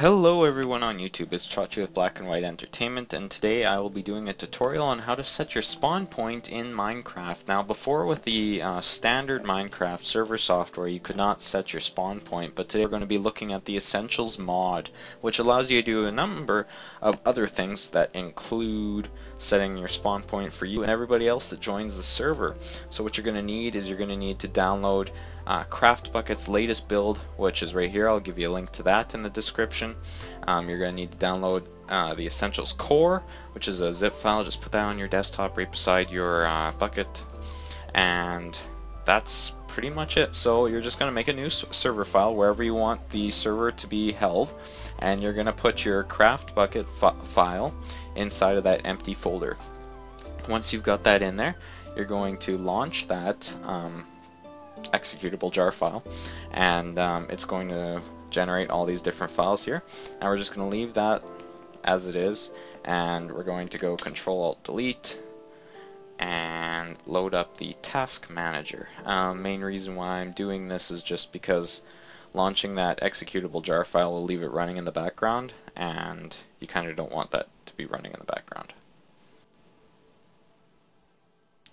Hello everyone on YouTube, it's Chachi with Black and White Entertainment and today I will be doing a tutorial on how to set your spawn point in Minecraft. Now before with the uh, standard Minecraft server software you could not set your spawn point but today we're going to be looking at the Essentials mod which allows you to do a number of other things that include setting your spawn point for you and everybody else that joins the server. So what you're going to need is you're going to need to download uh, CraftBukkit's latest build, which is right here. I'll give you a link to that in the description. Um, you're going to need to download uh, the Essentials Core, which is a zip file. Just put that on your desktop right beside your uh, Bukkit. And that's pretty much it. So you're just going to make a new server file wherever you want the server to be held. And you're going to put your CraftBucket file inside of that empty folder. Once you've got that in there, you're going to launch that um, executable jar file. And um, it's going to generate all these different files here. And we're just going to leave that as it is. And we're going to go control alt delete and load up the task manager. Um, main reason why I'm doing this is just because launching that executable jar file will leave it running in the background and you kind of don't want that to be running in the background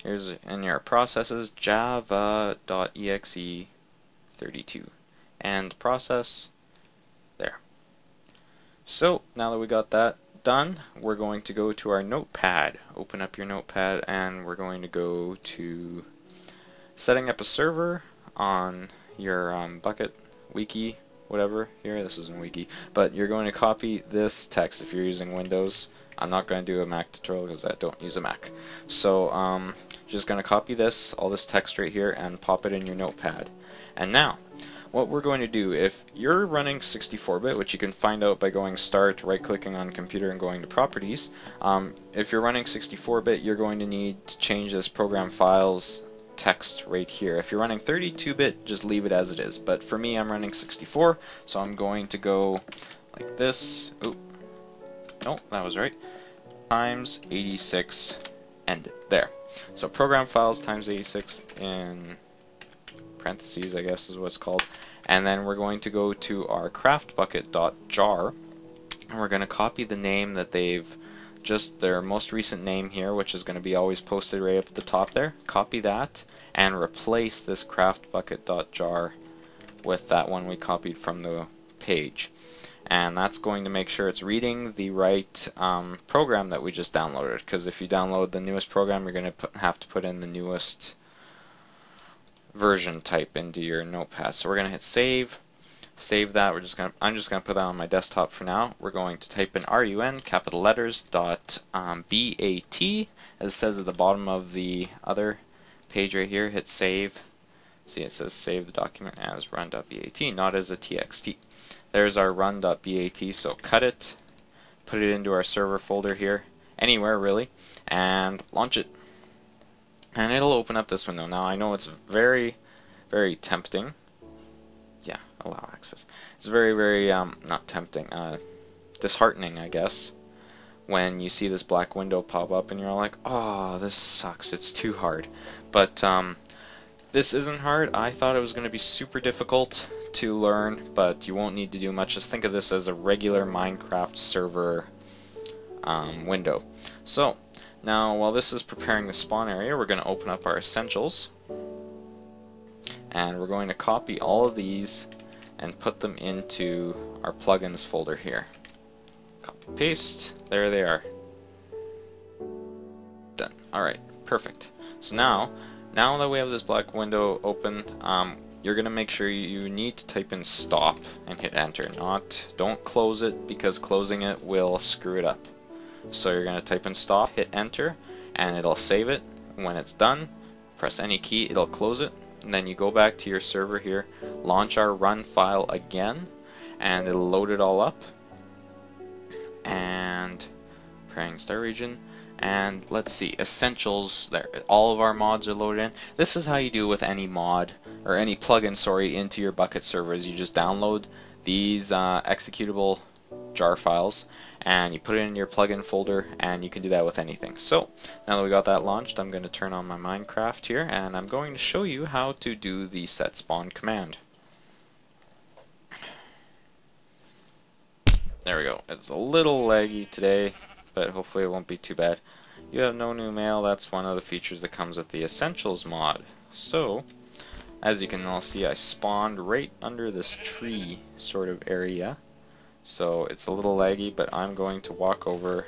Here's in your processes java.exe32 and process there. So now that we got that done, we're going to go to our notepad. Open up your notepad and we're going to go to setting up a server on your um, Bukkit wiki whatever. Here this isn't wiki. But you're going to copy this text if you're using Windows. I'm not going to do a Mac tutorial because I don't use a Mac. So um, just going to copy this, all this text right here, and pop it in your notepad. And now, what we're going to do, if you're running 64-bit, which you can find out by going Start, right-clicking on Computer, and going to Properties, um, if you're running 64-bit, you're going to need to change this Program Files text right here. If you're running 32-bit, just leave it as it is. But for me, I'm running 64, so I'm going to go like this. Oh, no, that was right. Times 86, and there. So program files times 86 in parentheses, I guess is what it's called. And then we're going to go to our craft craftbukkit.jar and we're going to copy the name that they've just their most recent name here, which is going to be always posted right up at the top there. Copy that and replace this craft craftbukkit.jar with that one we copied from the page. And that's going to make sure it's reading the right um, program that we just downloaded. Because if you download the newest program you're going to have to put in the newest version type into your notepad. So we're going to hit save save that. We're just to I'm just going to put that on my desktop for now. We're going to type in run capital letters dot um, bat as it says at the bottom of the other page right here hit save. See it says save the document as run.bat not as a txt there's our run.bat, so cut it, put it into our server folder here, anywhere really, and launch it. And it'll open up this window. Now I know it's very, very tempting. Yeah, allow access. It's very, very, um, not tempting, uh, disheartening, I guess, when you see this black window pop up and you're like, oh, this sucks, it's too hard. But, um, this isn't hard. I thought it was going to be super difficult to learn, but you won't need to do much. Just think of this as a regular Minecraft server um, window. So, now while this is preparing the spawn area, we're going to open up our essentials. And we're going to copy all of these and put them into our plugins folder here. Copy paste, there they are. Done. Alright, perfect. So now now that we have this black window open, um, you're going to make sure you need to type in stop and hit enter. Not, don't close it because closing it will screw it up. So you're going to type in stop, hit enter, and it'll save it. When it's done, press any key, it'll close it. And then you go back to your server here, launch our run file again, and it'll load it all up. And praying star region. And let's see essentials there all of our mods are loaded in. This is how you do with any mod or any plugin sorry into your Bukkit servers. You just download these uh, executable jar files and you put it in your plugin folder and you can do that with anything so now that we got that launched I'm going to turn on my Minecraft here and I'm going to show you how to do the set spawn command There we go. It's a little laggy today, but hopefully it won't be too bad. You have no new mail. That's one of the features that comes with the Essentials mod. So, as you can all see, I spawned right under this tree sort of area. So it's a little laggy, but I'm going to walk over,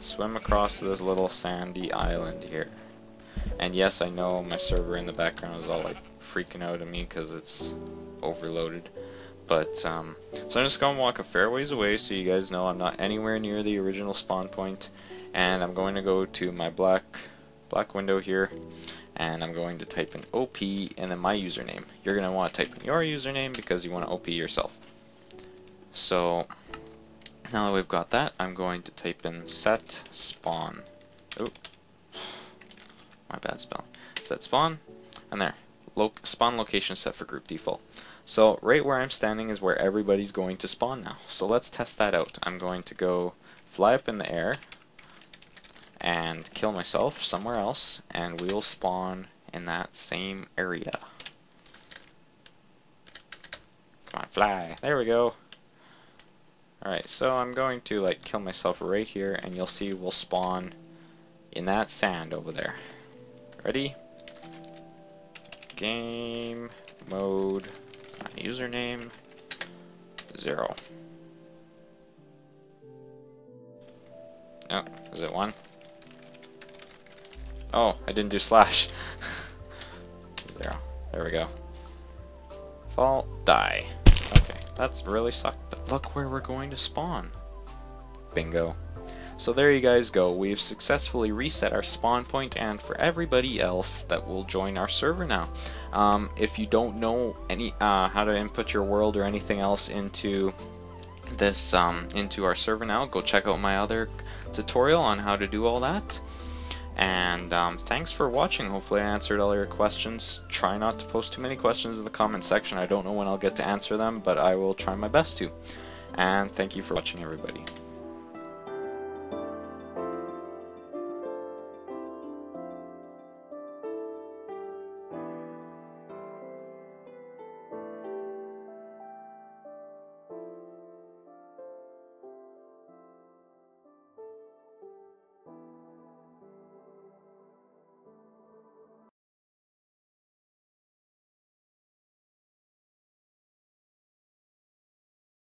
swim across this little sandy island here. And yes, I know my server in the background is all like freaking out at me because it's overloaded. But, um, so I'm just going to walk a fair ways away so you guys know I'm not anywhere near the original spawn point. And I'm going to go to my black, black window here. And I'm going to type in OP and then my username. You're going to want to type in your username because you want to OP yourself. So, now that we've got that, I'm going to type in set spawn. Oh, my bad spelling. Set spawn, and there. Spawn location set for group default. So right where I'm standing is where everybody's going to spawn now. So let's test that out. I'm going to go fly up in the air and kill myself somewhere else and we'll spawn in that same area. Come on, fly. There we go. Alright, so I'm going to like kill myself right here and you'll see we'll spawn in that sand over there. Ready? Game mode username zero. Oh, is it one? Oh, I didn't do slash. zero. There we go. Fall, die. Okay, that's really sucked. Look where we're going to spawn. Bingo. So there you guys go. We've successfully reset our spawn point and for everybody else that will join our server now. Um, if you don't know any uh, how to input your world or anything else into this um, into our server now, go check out my other tutorial on how to do all that. And um, thanks for watching. Hopefully I answered all your questions. Try not to post too many questions in the comment section. I don't know when I'll get to answer them, but I will try my best to. And thank you for watching everybody.